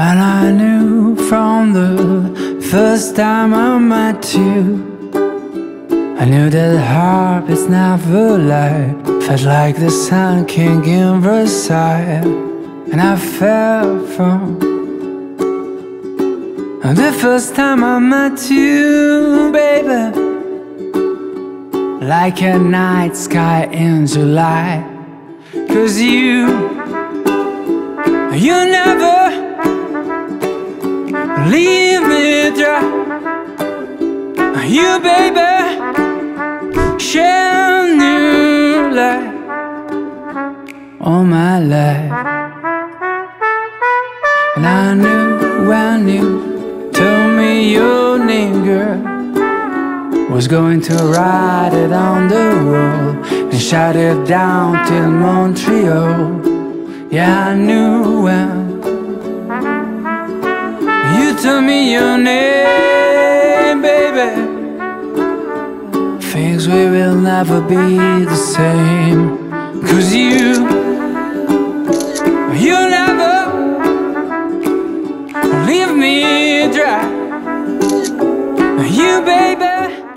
And I knew from the first time I met you. I knew that the is never light. Felt like the sun king in Versailles. And I fell from the first time I met you, baby Like a night sky in July. Cause you You never leave me dry. You, baby Share new light All my life. And I knew, I knew Your name, girl Was going to ride it on the road And shout it down till Montreal. Yeah, I knew when You told me your name, baby. Things we will never be the same. Cause you you, baby.